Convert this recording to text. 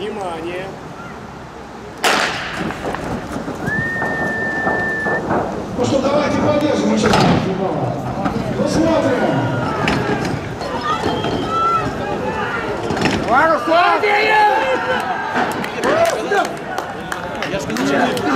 Внимание! Ну что, давайте поддержим участников Ну смотрим! Давай, Руслан! Я сказал,